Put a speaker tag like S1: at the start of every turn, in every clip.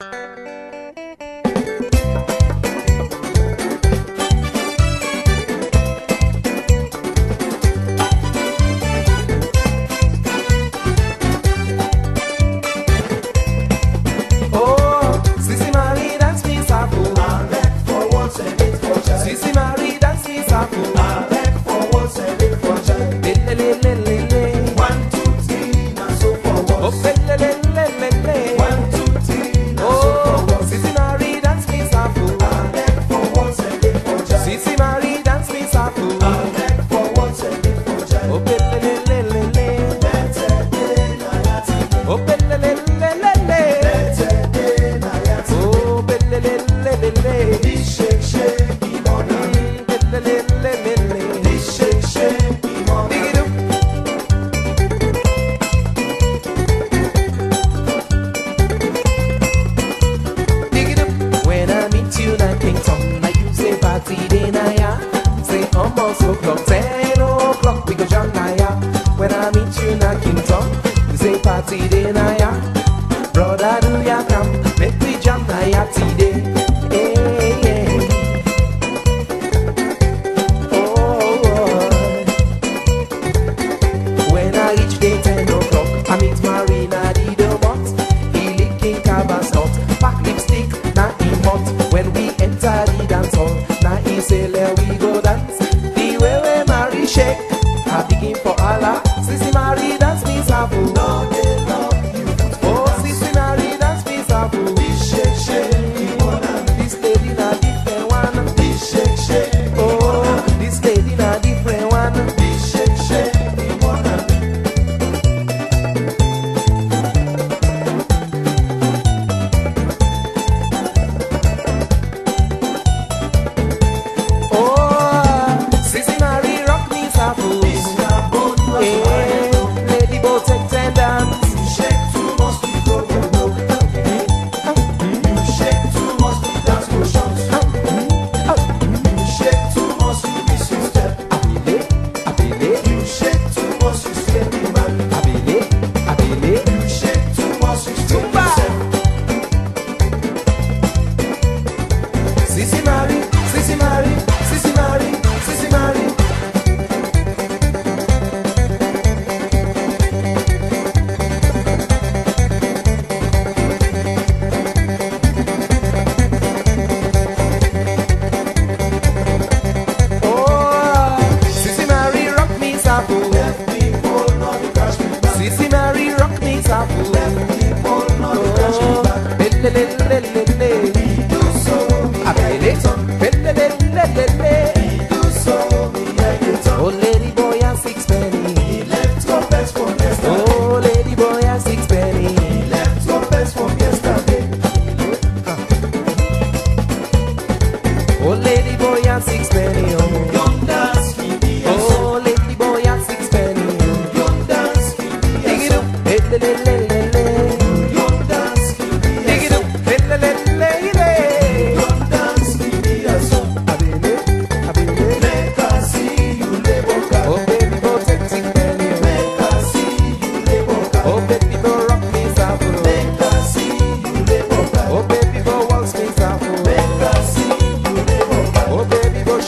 S1: Música also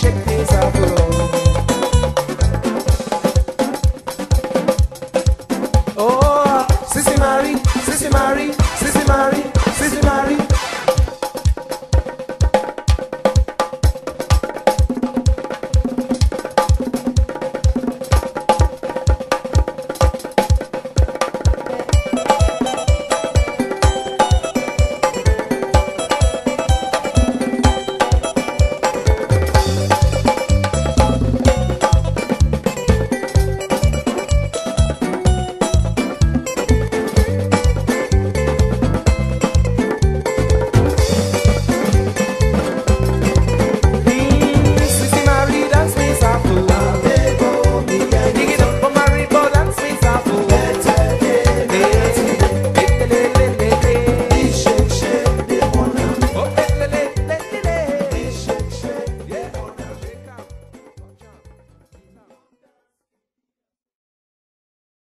S1: shake things up.